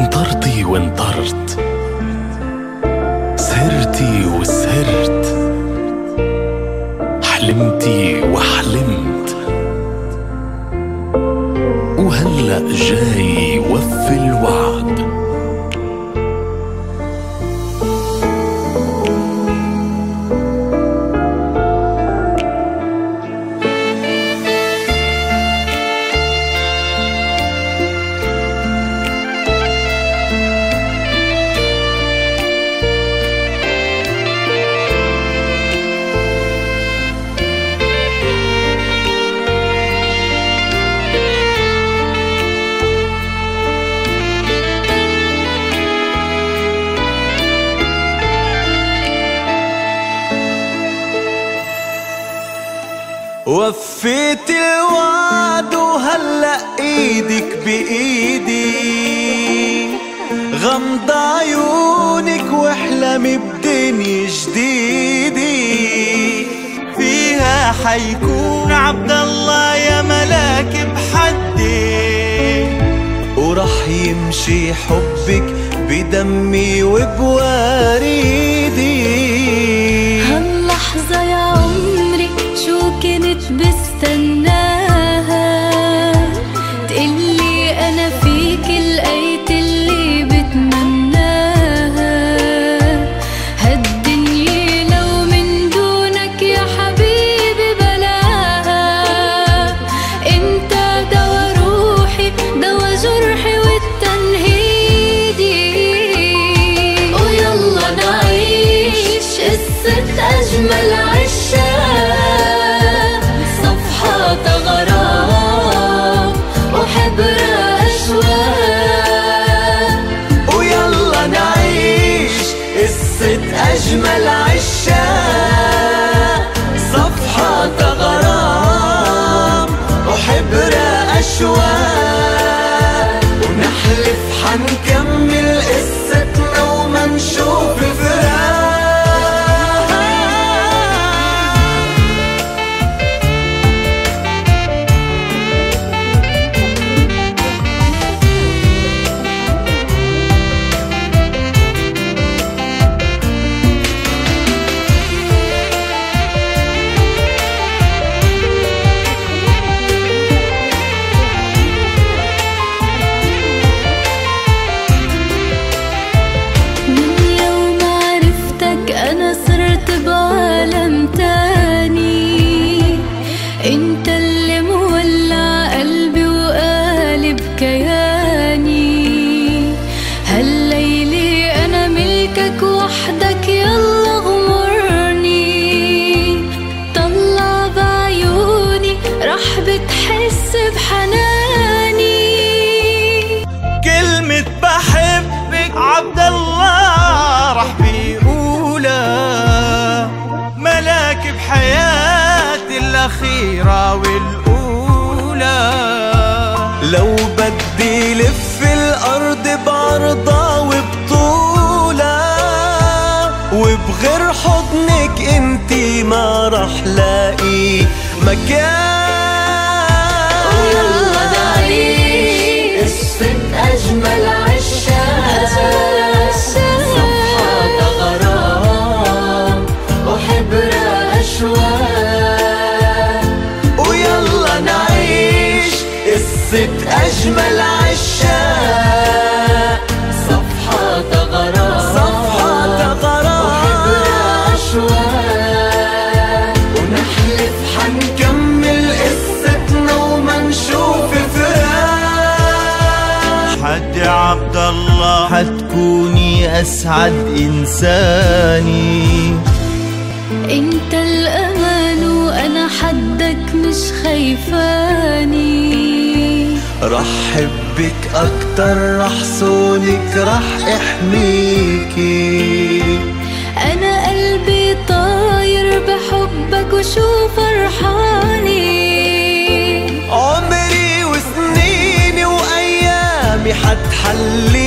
انطرتي وانطرت. سهرتي وسهرت حلمتي وحلمت. وهلأ جاي وفيت الوعد وهلأ إيدك بإيدي. غمض عيونك واحلمي بدنيا جديدة فيها حيكون عبد الله يا ملاك بحدي. ورح يمشي حبك بدمي وبواريدي. هاللحظة bis قصة أجمل وبغير حضنك انتي ما رح لاقي مكان. ويلا نعيش قصة أجمل عشاق. صفحات غرام وحبرة أشواق. ويلا نعيش قصة أجمل عشاق. حتكوني أسعد إنساني. إنت الأمان وأنا حدك مش خايفاني. رح حبك أكتر رح صونك رح احميكي. أنا قلبي طاير بحبك وشو فرحاني عمري وسنيني وأيامي حتحليها